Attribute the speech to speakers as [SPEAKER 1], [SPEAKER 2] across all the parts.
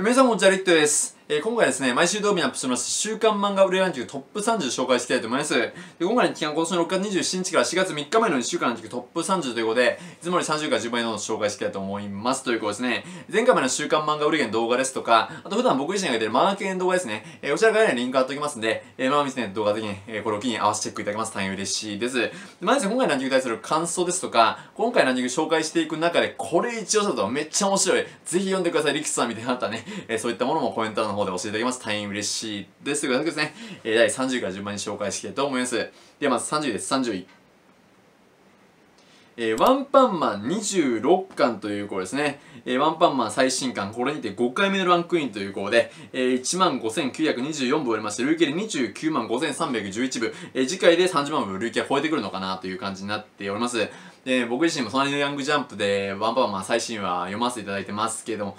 [SPEAKER 1] 皆さんもジャ、リットです。えー、今回ですね、毎週土曜日にアップしてます、週刊漫画売れランキングトップ30紹介していきたいと思います。で今回の期間、今年の6月27日から4月3日前の1週間ランキングトップ30ということで、いつもより30から10倍の紹介していきたいと思います。ということですね、前回までの週刊漫画売れの動画ですとか、あと普段僕自身がやってる漫画系の動画ですね、えー、こちらからリンク貼っておきますんで、えー、まあ見せね、動画的に、えー、これを機に合わせてチェックいただけます大変嬉しいです。でまず今回のランキングに対する感想ですとか、今回のランキング紹介していく中で、これ一応だとめっちゃ面白い。ぜひ読んでください、リキスさんみたいなったね、えー、そういったものもコメント欄の方で教えていただきます。大変嬉しいです。ということでですね、えー、第30から順番に紹介していきたいと思います。ではまず30です。30位。えー、ワンパンマン26巻という子ですね。えー、ワンパンマン最新巻、これにて5回目のランクインという子で、えー、15,924部売れまして、累計で29万5,311部、えー、次回で30万部累計超えてくるのかなという感じになっております。で、僕自身も隣のヤングジャンプでワンパンマン最新話読ませていただいてますけれども、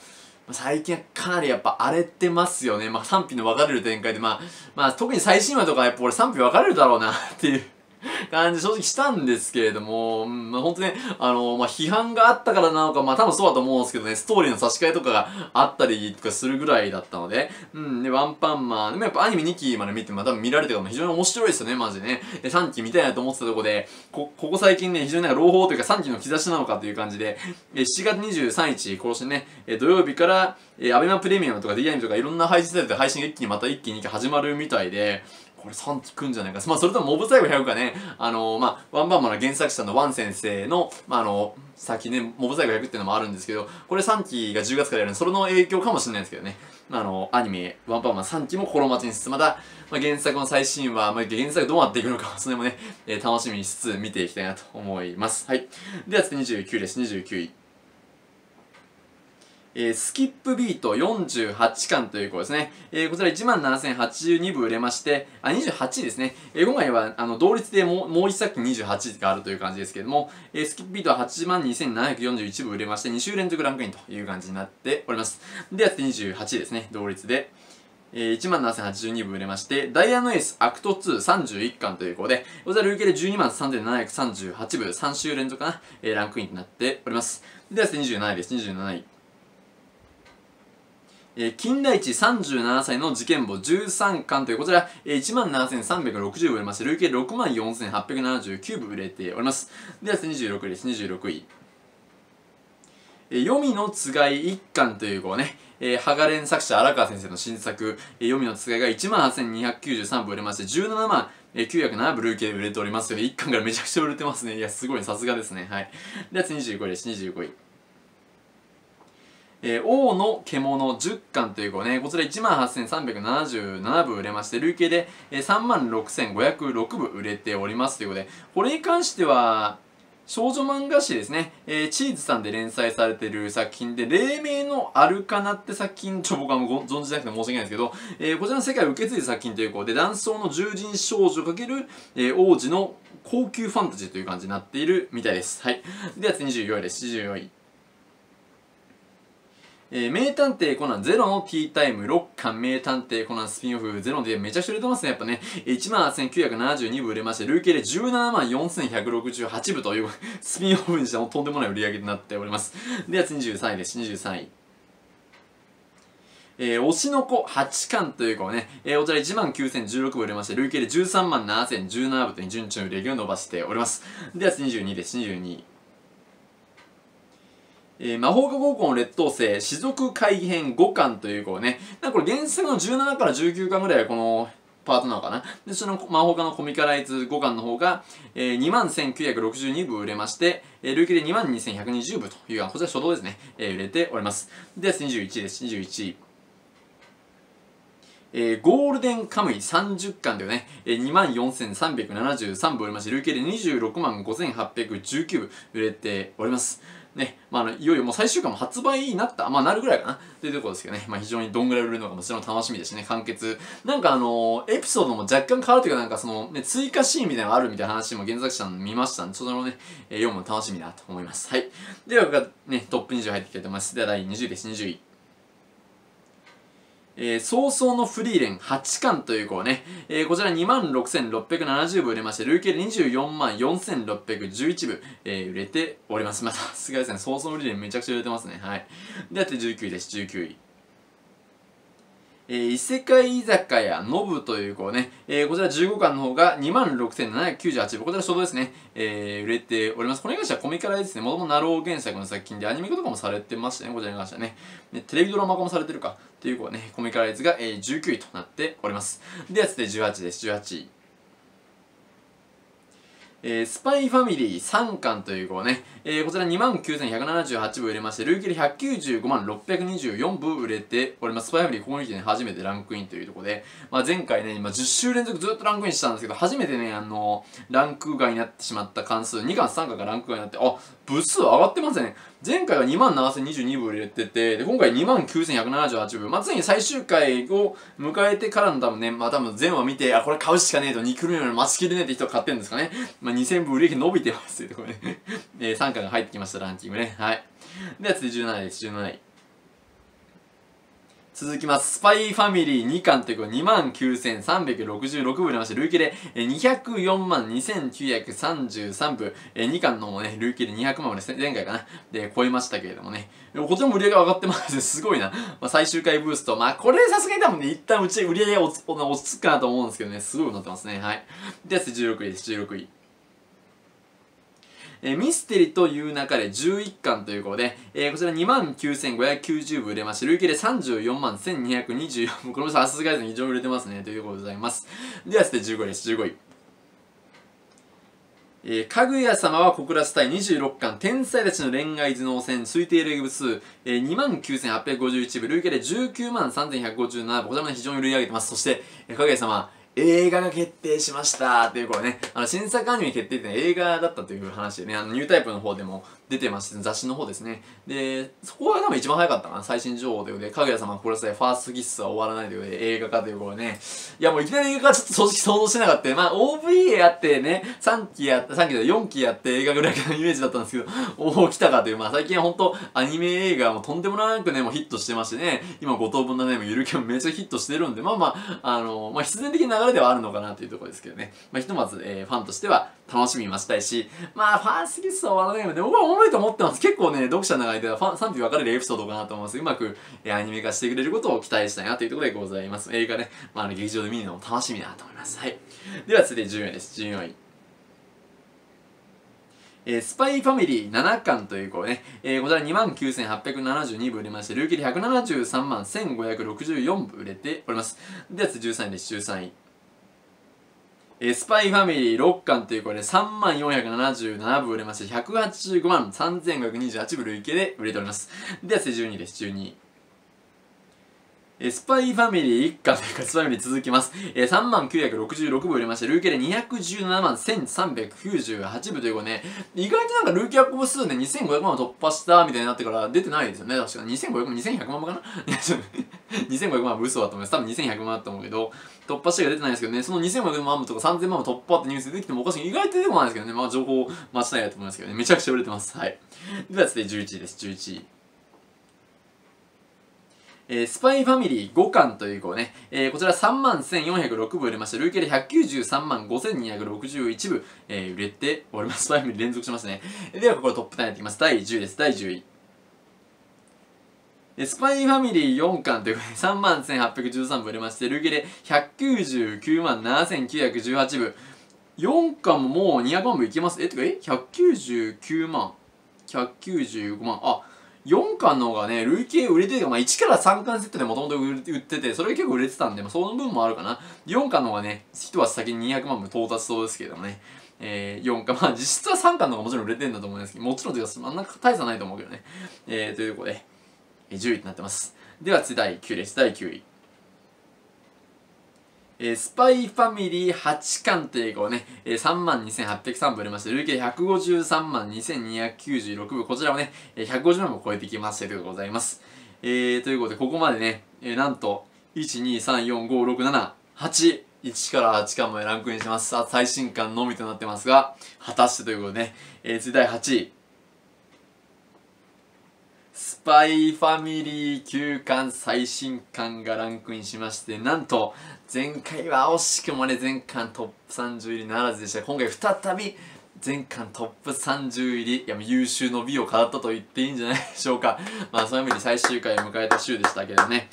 [SPEAKER 1] 最近はかなりやっぱ荒れてますよね。まあ賛否の分かれる展開で、まあ、まあ特に最新話とかやっぱ俺賛否分かれるだろうなっていう感じ正直したんですけれども、まあ、本当ね、あの、まあ、批判があったからなのか、まあ、多分そうだと思うんですけどね、ストーリーの差し替えとかがあったりとかするぐらいだったので、うん、で、ワンパンマン、でもやっぱアニメ2期まで見て、まあ、多分見られてるのも非常に面白いですよね、マジでね。で、3期見たいなと思ってたとこで、こ、ここ最近ね、非常になんか朗報というか3期の兆しなのかという感じで、え、7月23日、今年ね、え、土曜日から、え、アベマプレミアムとか D アニメとかいろんな配信されて配信が一気にまた一気に2期始まるみたいで、これ3期くんじゃないか。まあ、それともモブ最後100かね、あのー、まあ、ワンバンマンの原作者のワン先生の、まあ、あのー、先ね、モブ最後100っていうのもあるんですけど、これ3期が10月からやるんで、それの影響かもしれないですけどね。あの、アニメ、ワンパンマン3期も心待ちにしつつ、また、まあ、原作の最新話、まあ、原作どうなっていくのか、それもね、えー、楽しみにしつつ見ていきたいなと思います。はい。では、次29です。29位。えー、スキップビート48巻という子ですね。えー、こちら17,082部売れまして、あ、28ですね。えー、今回は、あの、同率でもう、もう一作28があるという感じですけれども、えー、スキップビートは82,741部売れまして、2週連続ランクインという感じになっております。で、やって28ですね。同率で。えー、17,082部売れまして、ダイヤのエースアクト2 31巻ということで、こちら累計で123,738部、3週連続かな、えー、ランクインとなっております。では、27位です。27位。えー、金田一37歳の事件簿13巻というこちら、えー、17,360部売れまして、累計64,879部売れております。では、26位です。26位。えー、黄泉のつがい1巻というこうね、えー、ハガレン作者荒川先生の新作、えー、黄泉のつがいが18,293部売れまして、17万、えー、907部累計で売れておりますよ。1巻からめちゃくちゃ売れてますね。いや、すごい、さすがですね。はい。では、25位です。25位。えー、王の獣10巻という子ね、こちら18,377部売れまして、累計で、えー、36,506部売れておりますということで、これに関しては、少女漫画誌ですね、えー、チーズさんで連載されている作品で、黎明のアルカナって作品、ちょ、僕はご存じなくて申し訳ないんですけど、えー、こちらの世界を受け継いだ作品ということで、男装の獣人少女×、えー、王子の高級ファンタジーという感じになっているみたいです。はい。では次24位です。24位。えー、名探偵コナンゼロのティータイム6巻名探偵コナンスピンオフゼロでめちゃくちゃ売れてますね。やっぱね、18,972部売れまして、累計で17万4168部というスピンオフにしてもとんでもない売り上げになっております。では23位です。23位。えー、推しの子8巻というかね、えー、こちら1万9016部売れまして、累計で13万7017部という順調に売り上げを伸ばしております。では22です。22位。えー、魔法科高校の劣等生、士族会議編5巻というこうね、なんかこれ原作の17から19巻ぐらいこのパートなのかなで、その魔法科のコミカライズ5巻の方が、えー、21,962部売れまして、えー、累計で22,120部という、こちら初動ですね、えー、売れております。で、21位です、21位。えー、ゴールデンカムイ30巻でね、えー、24,373部売れまして、累計で26万5,819部売れております。ね、まあ、いよいよもう最終巻も発売になった、まあ、なるぐらいかな、というところですけどね、まあ、非常にどんぐらい売れるのかもちろん楽しみですね、完結。なんかあのー、エピソードも若干変わるというか、なんかその、ね、追加シーンみたいなのがあるみたいな話も原作者の見ましたんで、そのね、えー、読むの楽しみだと思います。はい。では、ね、トップ20入っていきたいと思います。では、第20です、20位。えー、早々のフリーレン8巻という子はね、えー、こちら26,670部売れまして、累計で24万4611部、えー、売れております。また、すがですね、早々のフリーレンめちゃくちゃ売れてますね。はい。で、あって19位です、19位。えー、異世界居酒屋ノブという子ね、えー、こちら15巻の方が26,798部、こちら初動ですね、えー、売れております。これに関してはコミカライですね、もともとナロー原作の作品でアニメ化とかもされてましたね、こちらに関してはね。テレビドラマ化もされてるかという子はね、コミカライズが、えー、19位となっております。では続いて18です、18位。えー、スパイファミリー3巻という号ね、えー、こちら29,178部売れまして、累計で195万624部売れております。スパイファミリーここに来てね、初めてランクインというところで、まあ、前回ね、今10週連続ずっとランクインしたんですけど、初めてね、あの、ランク外になってしまった関数、2巻3巻がランク外になって、あ、部数上がってますね。前回は2万7022部入れてて、で、今回2万9178部。まあ、ついに最終回を迎えてからの多分ね、まあ多分全話見て、あ、これ買うしかねえと、肉のように待ちきれねえって人が買ってるんですかね。ま、2000部売り上げ伸びてますってこれね。えー、3巻が入ってきました、ランキングね。はい。では続い17位です、17位。続きます。スパイファミリー2巻ということで29,366部になりまして、累計で204万2933部、2巻のもね、累計で200万まで前回かな、で、超えましたけれどもね。こちらも売り上げ上がってますね。すごいな。まあ、最終回ブースト。まあ、これさすがに多分ね、一旦うち売り上げ落ち着くかなと思うんですけどね、すごいなってますね。はい。で、16位です、16位。えー、ミステリという中で11巻ということで、えー、こちら29,590部売れまして、累計で34万1224部。これもさすがに非常に売れてますね。ということでございます。では、して15位です。15位。えー、かぐや様は告らせたい26巻天才たちの恋愛頭脳戦推定レギ部数、えー、29,851部累計で19万3157部こちらも非常に売り上げてますそして、えー、かぐや様映画が決定しましたっていうこれね、あの、新作アニメ決定って、ね、映画だったという話でね、あの、ニュータイプの方でも出てまして、雑誌の方ですね。で、そこが多分一番早かったかな、最新情報ということで、かぐや様プラスでファーストキッスは終わらないということで、映画化ということでね、いやもういきなり映画化ちょっと正直想像してなかった。まあ、OVA やってね、3期やって、3期で4期やって映画ぐらいのイメージだったんですけど、おお、来たかという、まあ最近は本当アニメ映画もとんでもなくね、もうヒットしてましてね、今五等分のね、もうゆるキャンめっちゃヒットしてるんで、まあまあ、あの、まあ必然的な流れではあるのかなというところですけどね。まあひとまず、えー、ファンとしては楽しみに待ちたいし、まあファーストキッスは終わらないので、僕はおもろいと思ってます。結構ね、読者の間ではファン賛否分かれるエピソードかなと思います。うまく、えアニメ化してくれることを期待したいなというところでございます。映画ね、まあ、劇場で見るのも楽しみだなと思います。はい。では続いて14位です。14位。えー、スパイファミリー7巻というこうね、えー、こちら29,872部売れまして、累計で173万1564部売れております。では次13位です、13位。えスパイファミリー6巻というこれで3万477部売れまして185万3528部累計で売れておりますでは12です12えスパイファミリー1巻というかスパイファミリー続きます。えー、3万966部売れまして、累計で217万1398部ということで、ね、意外となんか累計発行部数で2500万を突破したみたいになってから出てないですよね。確か2500万、2100万かな ?2500 万は嘘だと思います。多分2100万だと思うけど、突破してが出てないですけどね、その2500万部とか3000万部突破ってニュース出てきてもおかしい。意外と出てこないですけどね、まあ情報待ちたいなと思いますけどね、めちゃくちゃ売れてます。はい。では続いて11位です、11位。えー、スパイファミリー5巻というこうね、えー、こちら3万1406部売れまして、累計で193万5261部、えー、売れております。スパイファミリー連続しますね。では、ここトップ10やっていきます。第10位です。第10位。スパイファミリー4巻ということで 3万1813部売れまして、累計で199万7918部。4巻ももう200万部いけます？えってか、え ?199 万？195万？あ、4巻の方がね、累計売れてるまあ1から3巻セットでもともと売ってて、それ結構売れてたんで、まあ、その分もあるかな。4巻の方がね、一足先に200万部到達そうですけどもね。えー、4巻、まあ実質は3巻の方がもちろん売れてるんだと思うんですけど、もちろんというか、あんな大差ないと思うけどね。えー、ということで、10位となってます。では次第9位です。第9位。えー、スパイファミリー8巻というこうね、えー、3万2803部売れまして、累計153万2296部、こちらもね、えー、150万も超えてきましたでございます。えー、ということで、ここまでね、えー、なんと、1、2、3、4、5、6、7、8、1から8巻までランクインします。最新巻のみとなってますが、果たしてということでね、えー、次第8位。スパイファミリー9巻最新巻がランクインしまして、なんと、前回は惜しくもね、全巻トップ30入りならずでした。今回再び、全巻トップ30入り、いや、優秀の美を飾ったと言っていいんじゃないでしょうか。まあ、そういう意味で最終回を迎えた週でしたけどね。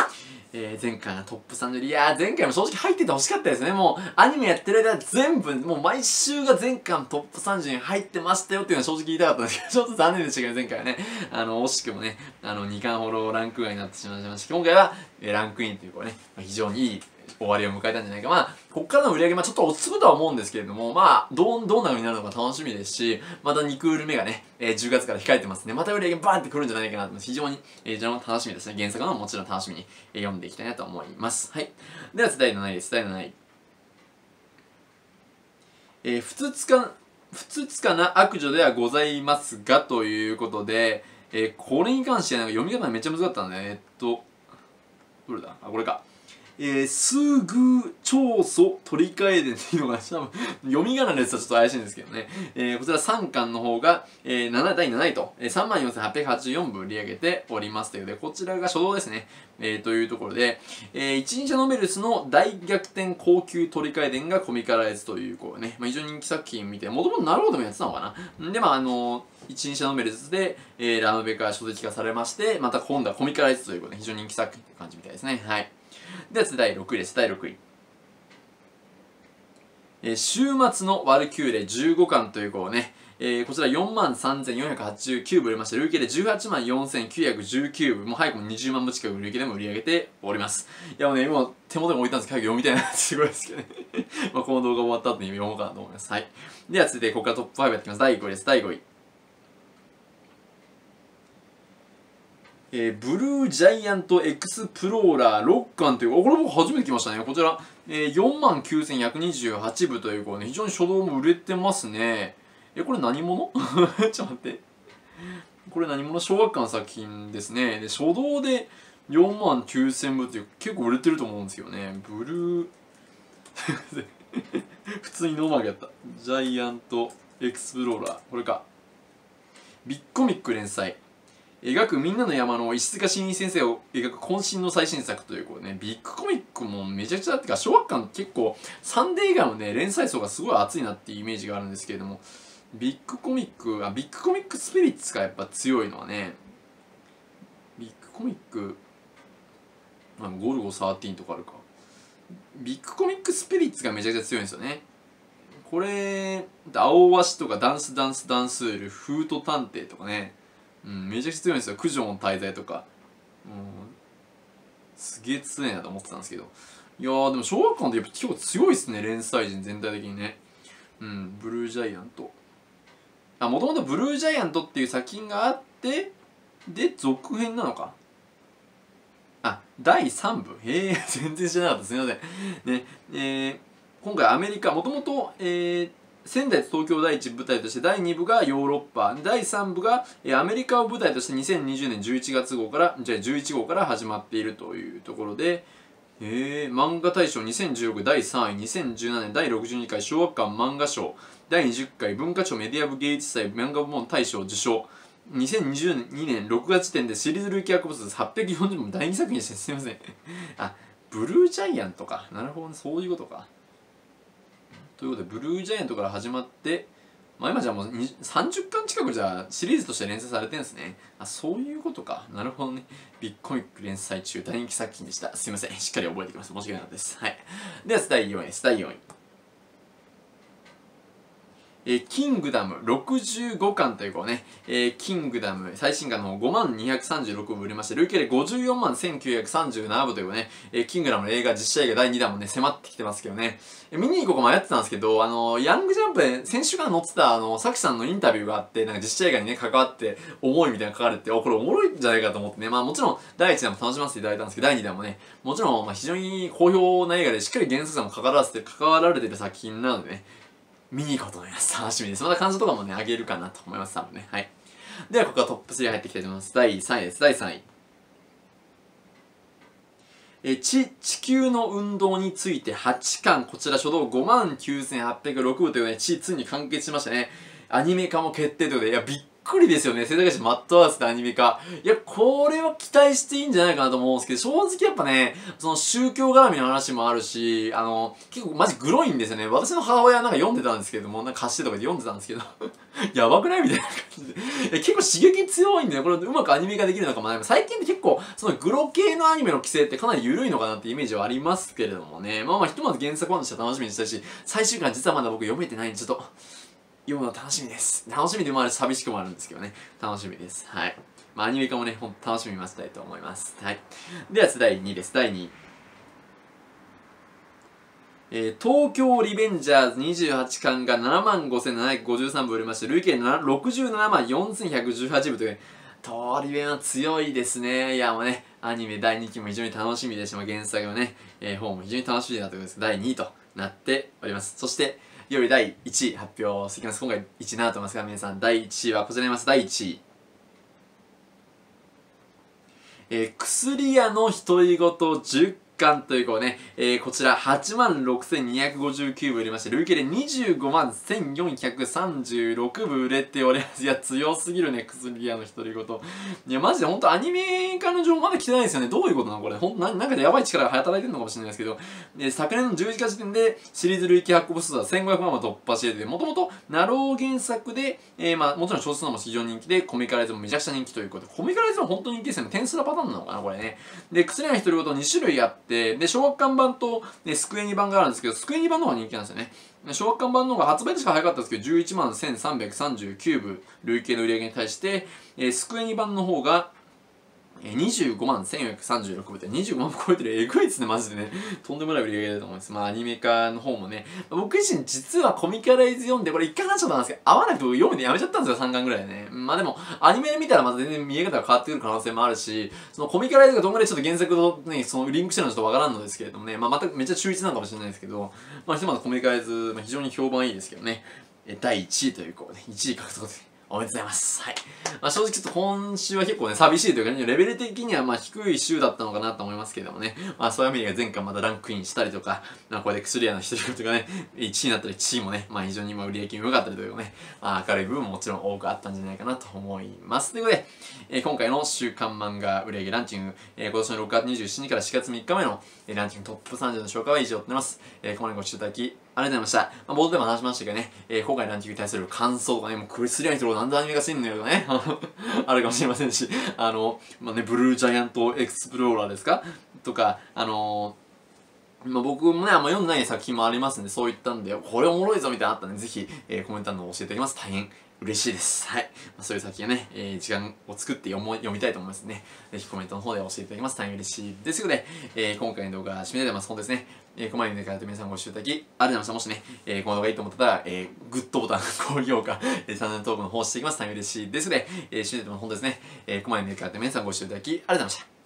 [SPEAKER 1] えー、前回のトップ30いやー前回も正直入っててほしかったですね。もうアニメやってる間全部もう毎週が前回のトップ30に入ってましたよっていうのは正直言いたかったんですけどちょっと残念でしたけど前回はねあの惜しくもねあの2巻ほどランク外になってしまいました。今回は、えー、ランクインというこれね非常にいい終わりを迎えたんじゃないか。まあ、こっからの売り上げ、まあちょっと落ち着くとは思うんですけれども、まあ、どん、どんな風になるのか楽しみですし、また2クール目がね、えー、10月から控えてますね。また売り上げバーンってくるんじゃないかなと、非常に、えー、楽しみですね。原作のもちろん楽しみに、えー、読んでいきたいなと思います。はい。では、第7位です。第7位。えー、ふつつか、ふつつかな悪女ではございますが、ということで、えー、これに関してなんか読み方めっちゃ難かったんで、えー、っと、どれだ？あ、これか。えー、すぐ長祖取り替えでっていうのが、読み仮名のやつはちょっと怪しいんですけどね。えー、こちら3巻の方が、えー、7第7位と、えー、34,884部売り上げておりますというで、こちらが初動ですね。えー、というところで、えー、一輪車ノベルスの大逆転高級取り替え伝がコミカライズという、こうね、まあ、非常に人気作品見て、もともとなるほどもやってたのかな。で、まあ、あのー、一輪車ノベルスで、えー、ラノベから書籍化されまして、また今度はコミカライズということで、非常に人気作品という感じみたいですね。はい。では次第6位です。第6位。えー、週末のワルキューレ15巻というこうね、えー、こちら4万3489部売れまして、累計で18万4919部、もう早くも20万部近く累計でも売り上げております。いやもうね、今手元に置いたんですけど、早く読みたいなって すごいですけどね。まあこの動画終わった後に読もうかなと思います。はい。では続いて、ここからトップ5やっていきます。第5位です。第5位。えー、ブルージャイアントエクスプローラー6巻という、これ僕初めて来ましたね。こちら、えー、49,128部という、こうね、非常に初動も売れてますね。え、これ何者 ちょっと待って。これ何者小学館の作品ですね。で、初動で4万9000部って結構売れてると思うんですよね。ブルー普通にノーマークやった。ジャイアントエクスプローラー。これか。ビッコミック連載。岳みんなの山の石塚真一先生が描く渾身の最新作というこうねビッグコミックもめちゃくちゃってか小学館結構サンデー以外のね連載層がすごい熱いなっていうイメージがあるんですけれどもビッグコミックあビッグコミックスピリッツがやっぱ強いのはねビッグコミックあゴルゴ13とかあるか。ビッグコミックスピリッツがめちゃくちゃ強いんですよね。これ青鷲とかダンスダンスダンスールフート探偵とかねうん、めちゃくちゃ強いんですよ。九条の滞在とか、うん、すげえ強いなと思ってたんですけど。いやーでも小学館ってやっぱ結構強いっすね連載陣全体的にね。うんブルージャイアント。あもともとブルージャイアントっていう作品があってで続編なのか。あ第3部。へえ全然知らなかった。すみません。ねえー、今回アメリカもともとえー、仙台と東京第一舞台として第2部がヨーロッパ第3部がアメリカを舞台として2020年11月号からじゃあ11号から始まっているというところでえー、漫画大賞2016第3位2017年第62回小学館漫画賞第20回文化庁メディア部芸術祭漫画部門大賞受賞。2022年6月時点でシリーズ累計発行部数840本第2作品してすみません。あブルージャイアントか。なるほど、ね、そういうことか。ということでブルージャイアントから始まってまあ今じゃもう30巻近くじゃシリーズとして連載されてるんですね。あそういうことか。なるほどね。ビッグコミック連載中。大人気作品でした。すいません。しっかり覚えてきます申し訳なかったです。はい。では第4位です。第4位。えー、キングダム65巻というこうね、えー、キングダム最新巻の5万236部売れまして、累計で54万1937部というね、えー、キングダムの映画実写映画第2弾もね、迫ってきてますけどね、えー、見に行こうか迷ってたんですけど、あのー、ヤングジャンプで先週から載ってた、あのー、サキさんのインタビューがあって、なんか実写映画にね、関わって、思いみたいなの書かれて、お、これおもろいんじゃないかと思ってね、まあもちろん第1弾も楽しませていただいたんですけど、第2弾もね、もちろん、まあ非常に好評な映画でしっかり原作者も関わらせて、関わられてる作品なのでね、見に行こうと思います。楽しみです。また感想とかもね、あげるかなと思います。多分ね。はい。では、ここはトップ3入っていきたいと思います。第3位です。第3位。え地地球の運動について8巻こちら書道5万9806部というね地2に完結しましたねアニメ化も決定ということでいやびっくりですよね。世田谷市マットハウスでアニメ化。いや、これは期待していいんじゃないかなと思うんですけど、正直やっぱね、その宗教絡みの話もあるし、あの、結構マジグロいんですよね。私の母親なんか読んでたんですけども、なんか貸してとかで読んでたんですけど、やばくないみたいな感じで。結構刺激強いんだよ。これうまくアニメ化できるのかもな、最近って結構、そのグロ系のアニメの規制ってかなり緩いのかなってイメージはありますけれどもね。まあまあ、ひとまず原作本としては楽しみにしたいし、最終巻実はまだ僕読めてないんで、ちょっと、読むの楽しみです。楽しみでもある、寂しくもあるんですけどね。楽しみです。はい。まあ、アニメ化もね、ほんと楽しみましたいと思います。はい。では、第2位です。第2位。えー、東京リベンジャーズ28巻が75,753部売れまして、累計67万4118部という、通り弁は強いですね。いや、もうね、アニメ第2期も非常に楽しみですし、原作のね、えー、本も非常に楽しみだということです。第2位となっております。そして、よいよ第1位発表していきます。今回1位なと思いますが、皆さん、第1位はこちらになります。第1位。えー、薬屋の独り言10巻というこうね、えー、こちら86,259部売れまして、累計で251,436部売れております。いや、強すぎるね、薬屋の独り言。いや、マジでほんとアニメ化の情報まだ来てないですよね。どういうことなのこれ。ほんな、なんかでやばい力が働いてるのかもしれないですけど、で昨年の11月時点でシリーズ累計発行部数は1500万を突破していて、もともとナロー原作で、えー、まあ、もちろん小説のも非常に人気で、コミカライズもめちゃくちゃ人気ということで、コミカライズも本当に人気ですよね。テンスラパターンなのかなこれね。で、薬屋の独り言2種類あって、て、で、小学館版と、ね、スクエニ版があるんですけど、スクエニ版の方が人気なんですよね。小学館版の方が発売でしか早かったんですけど、11万1339部累計の売り上げに対して、えー、スクエニ版の方が、25万1436部で25万超えてるえぐいですね、マジでね。とんでもない売り上げだと思います。まあ、アニメ化の方もね、僕自身実はコミカライズ読んで、これ一回話しちゃったんですけど、合わなくて読むのやめちゃったんですよ、3巻ぐらいね。まあでも、アニメ見たらまた全然見え方が変わってくる可能性もあるし、そのコミカライズがどんぐらいちょっと原作とね、そのリンクしてるのちょっとわからんのですけれどもね、まあまためっちゃ中1なのかもしれないですけど、まあひとまずコミカライズ、まあ、非常に評判いいですけどねえ。第1位というこうね、1位獲得で。おめでとうございます。はい。まあ正直ちょっと今週は結構ね、寂しいというか、ね、レベル的にはまあ低い週だったのかなと思いますけどもね。まあそういう意味で前回またランクインしたりとか、まあこれで薬屋の一人とかね、1位になったり1位もね、まあ非常に今売り上げも良かったりというかね、まあ明るい部分ももちろん多くあったんじゃないかなと思います。ということで、えー、今回の週刊漫画売り上げランキング、えー、今年の6月27日から4月3日目の、えー、ランキングトップ30の紹介は以上となります。えー、ここまでご視聴いただきありがとうございました。まあ、冒頭でも話しましたけどね、えー、今回のランキングに対する感想がね、もうクリスリアン人なんでアニメがしてんのよとかね、あるかもしれませんし、あの、まあね、ブルージャイアントエクスプローラーですか？とか、あのー、まあ、僕もね、あんま読んでない作品もありますんで、そういったんで、これおもろいぞみたいなのあったんで、ぜひ、えー、コメント欄の方教えていただきます。大変嬉しいです。はい。まあ、そういう先がね、えー、時間を作って読も読みたいと思いますね。ぜひコメントの方で教えていただきます。大変嬉しいです。ということで、えー、今回の動画は締めたいと思います。本当ですね。えー、ここまで見てくれた皆さんご視聴いただき、ありがとうございました。もしね、えー、この動画いいと思ったら、えー、グッドボタン、高評価、えー、チャンネル登録の方していきます。大変嬉しいですので、えー、締めたいと思います。本当ですね。えー、ここまで見てくれた皆さんご視聴いただき、ありがとうございました。